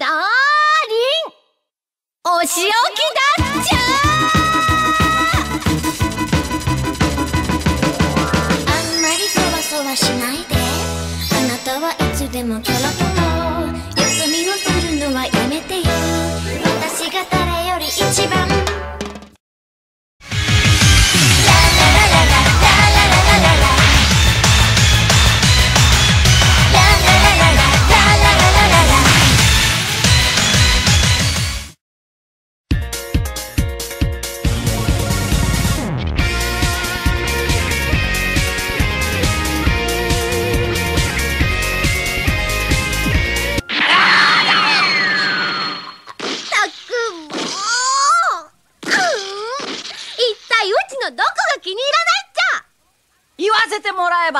ダーリンお仕置きだっちゃあんまりそわそわしないで。あなたはいつでもキョロキョロ。よそ見をするのはやめてよ。私が誰より一番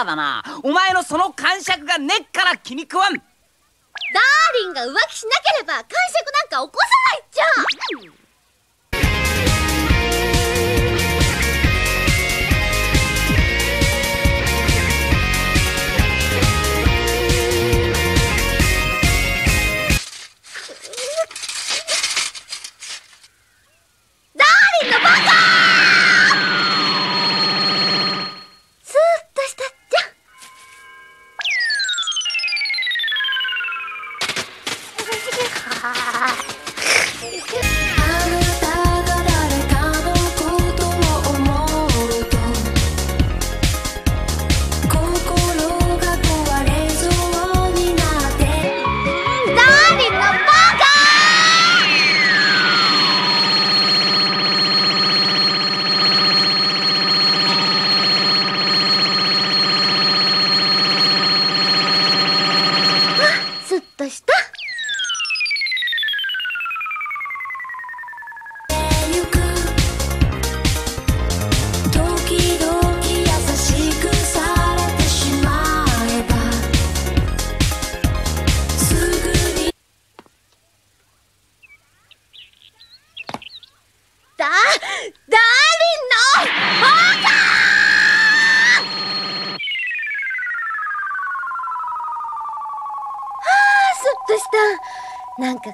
だな。お前のその感触が根っから気に食わん。ダーリンが浮気しなければ感触なんか起こさないっちゃ。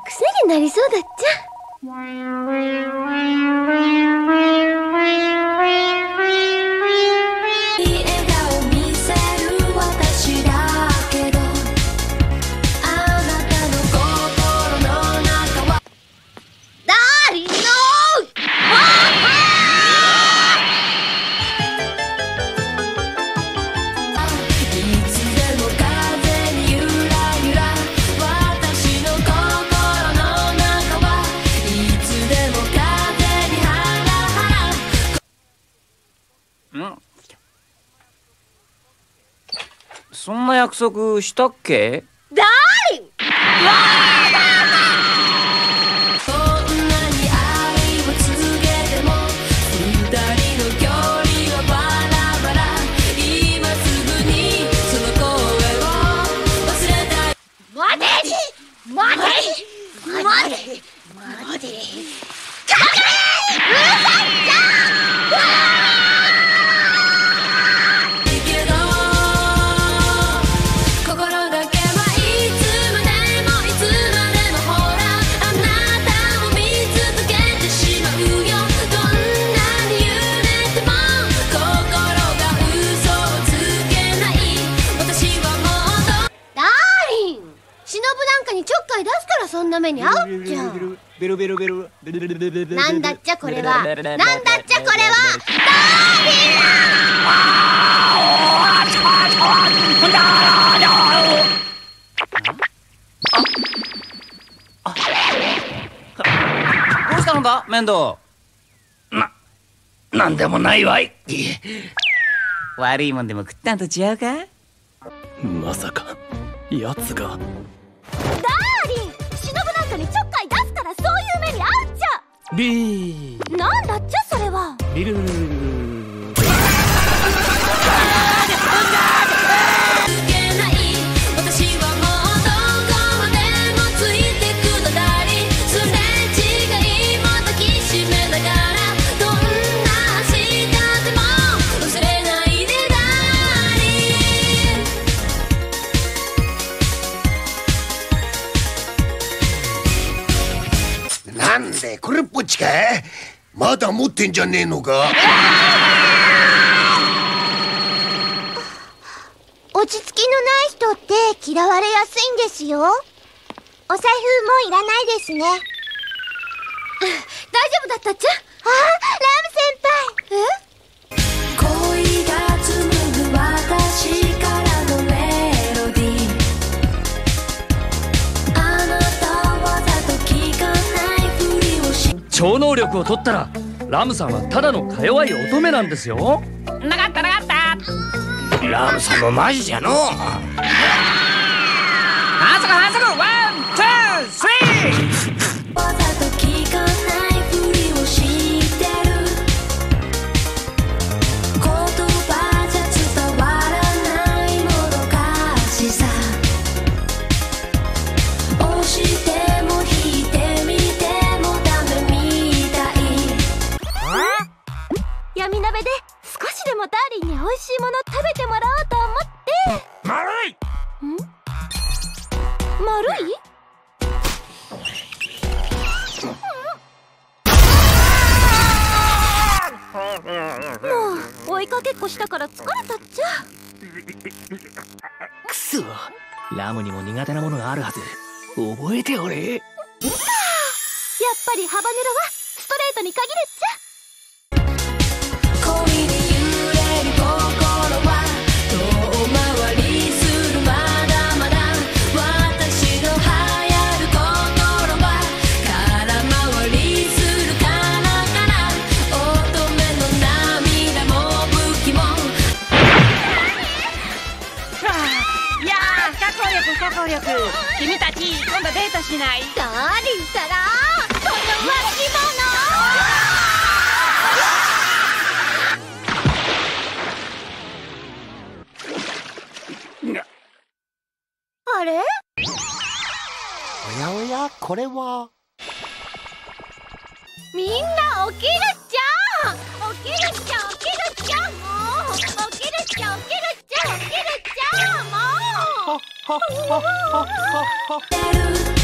癖になりそうだっちゃ。約束したっけ？ダーリンそんな目に遭うっちゃベルベルベルベルベルベルベルなんだっちゃこれはなんだっちゃこれはどうしたのだ面倒ななんでもないわい悪いもんでも食ったんと違うかまさか奴がダビーなんだっちゃそれは。ビルルルルルなんでこれっぽっちか？まだ持ってんじゃねえのか？落ち着きのない人って嫌われやすいんですよ。お財布もいらないですね。大丈夫だったっちゃ。あラム先輩。え超能力を取ったらラムさんはただのか弱い乙女なんですよ。なかったなかった。ラムさんもマジじゃの反則反則ワンツースリーでもダーリンに美味しい。もの食べてもらおうと思って丸い丸いもう追いかけっこしたから疲れたっちゃ。くそ。ラムにも苦手なものがあるはず。覚えておれ。やっぱりハバネロはストレートに限るっおやおやこれは？みんな起きるっちゃ起きるっちゃ起きるっちゃもう起きるっちゃ起きるっちゃ起きるっちゃもう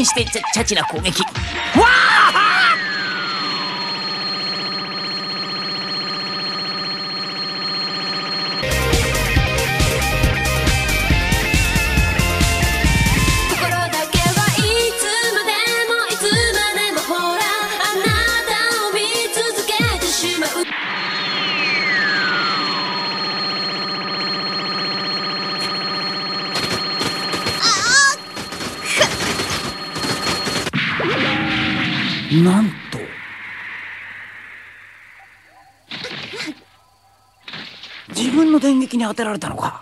一変してチャチャチな攻撃。なんと。自分の電撃に当てられたのか。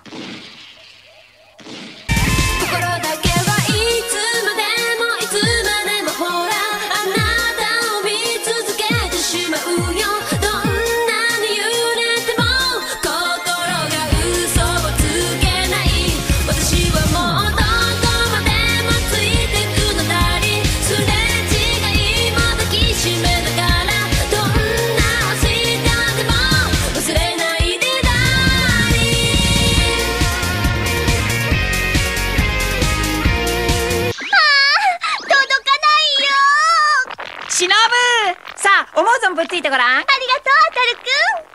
トンぶっついてごらん。ありがとうあたるくん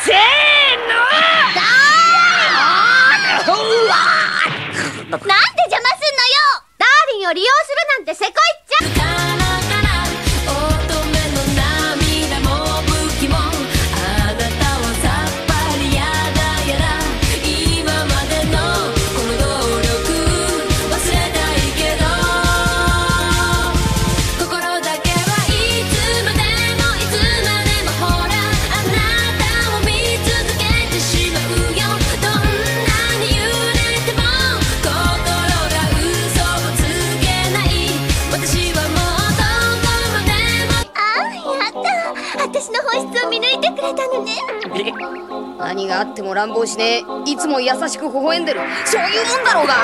せなんで邪魔すんのよ。ダーリンを利用するなんてせこいっちゃ乱暴しねえ。いつも優しく微笑んでる。そういうもんだろうが。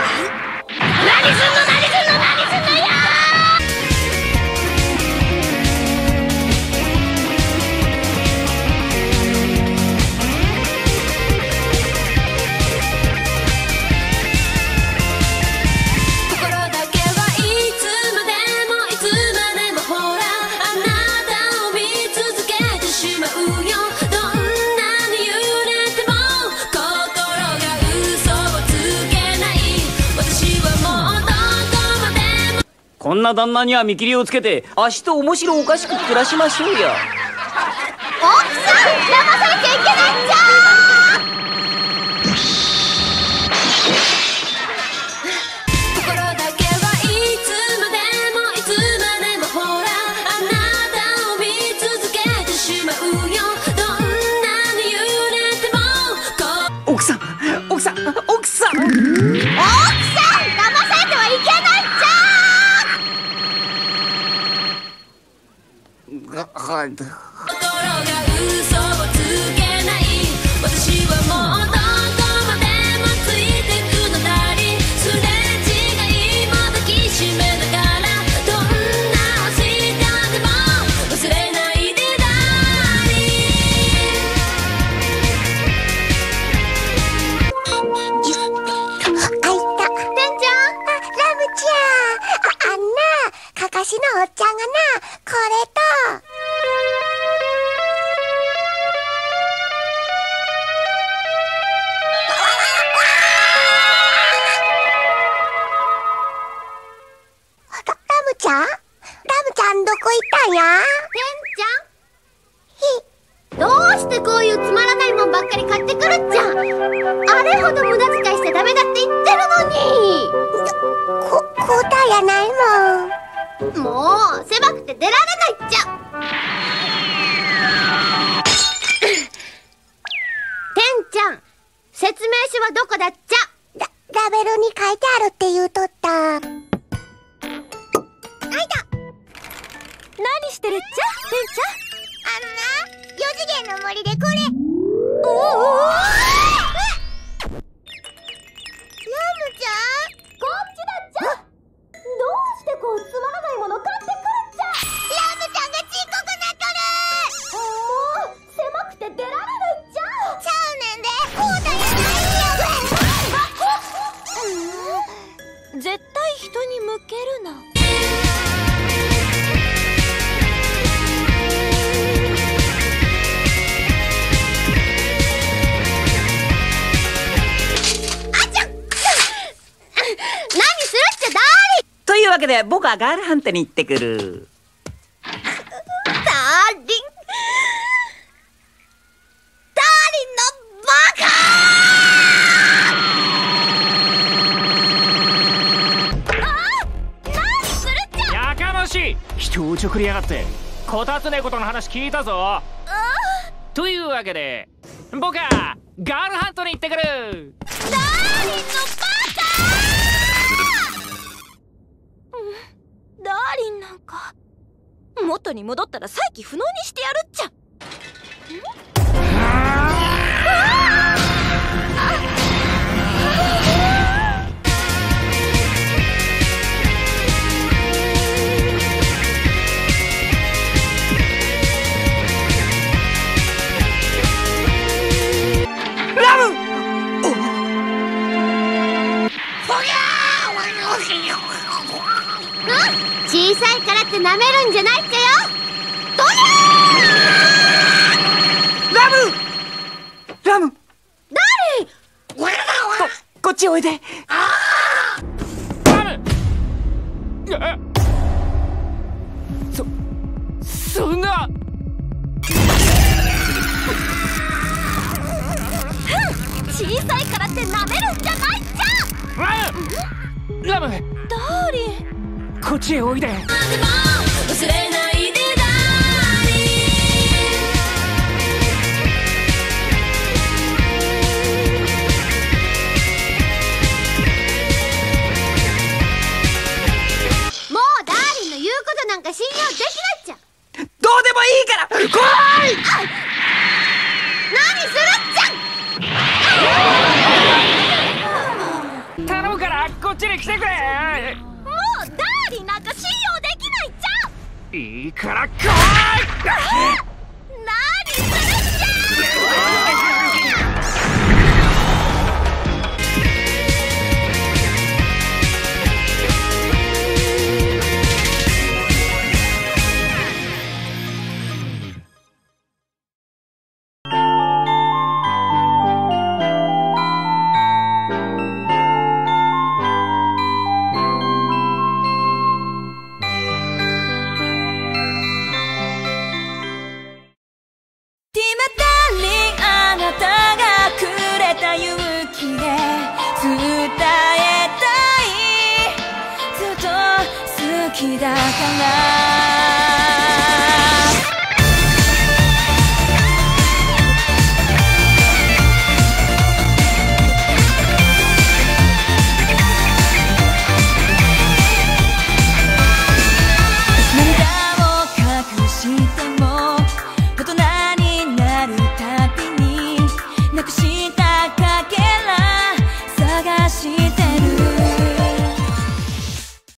何すんの何すんの旦那には見切りをつけて足と面白おかしく暮らしましょうよちゃんどこ行ったんや？てんちゃん？どうしてこういうつまらないもんばっかり買ってくるっちゃ？あれほど無駄遣いしちゃダメだって言ってるのに！こ、交代やないもん。もう狭くて出られないっちゃ！てんちゃん説明書はどこだっちゃ？ラ、ラベルに書いてあるって言うとった。あいた何してるっちゃ？てんちゃ？んあんな？四次元の森でこれわけで僕はガールハントに行ってくる。ダーリン。ダーリンのバカあー何するっちゃ。やかましい。人をおちょくりやがって。こたつねことの話聞いたぞ。というわけで僕はガールハントに行ってくる。ダーリンの元に戻ったら再起不能にしてやるっちゃ。小さいからってめるんじゃないっよ。ーラム！ラム！誰？ここっちおいで。ラムそそんな！小さいからってめるんじゃないっちゃ！ラム！ラム！ダーリンこっちへおいで。忘れない。伝えたい。ずっと好きだから。